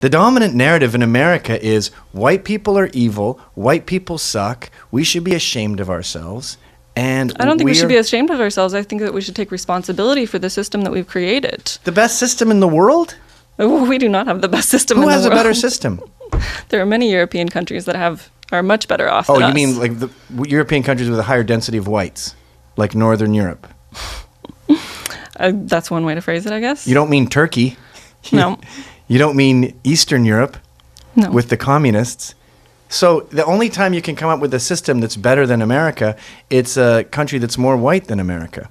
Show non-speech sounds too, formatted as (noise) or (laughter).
The dominant narrative in America is white people are evil, white people suck, we should be ashamed of ourselves. And I don't think we, should be ashamed of ourselves. I think that we should take responsibility for the system that we've created. the best system in the world? (laughs) We do not have the best system Who has a better system? (laughs) There are many European countries that have are much better off. Oh, you us. mean like the European countries with a higher density of whites, like Northern Europe? (laughs) Uh, that's one way to phrase it, I guess. You don't mean Turkey. No. You don't mean Eastern Europe No. with the communists. So the only time you can come up with a system that's better than America, it's a country that's more white than America.